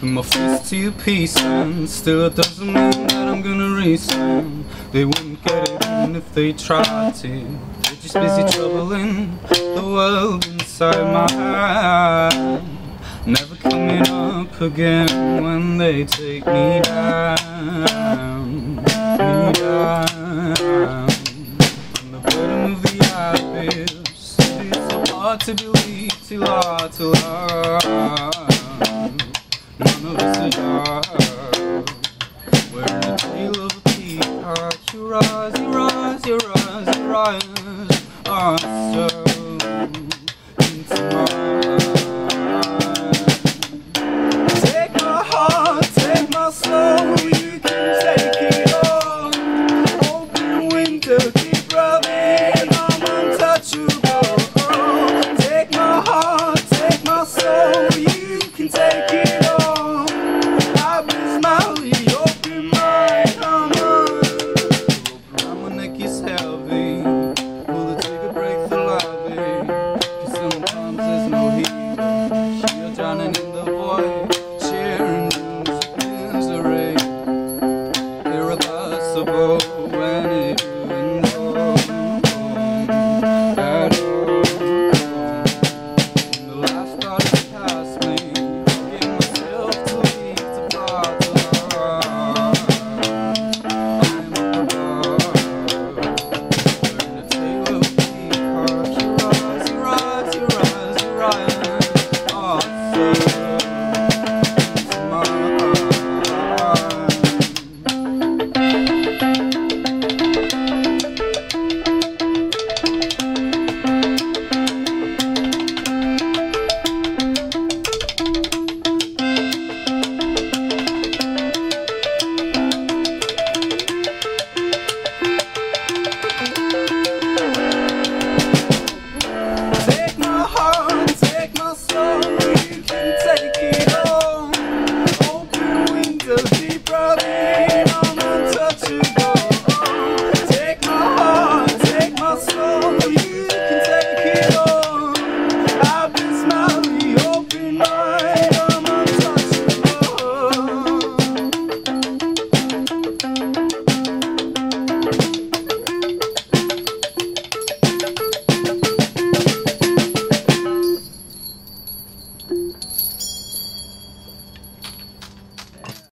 Put my fist to your piece and still it doesn't mean that I'm gonna resign. They wouldn't get it in if they tried to. They're just busy troubling the world inside my heart. Never coming up again when they take me down, me down. From the bottom of the abyss, it's so hard to believe, too hard to love. Where the of a. Take my heart, take my soul, you can take it all. Open keep rubbing, I'm untouchable. Take my heart, take my soul, you can take it. when it Whoa!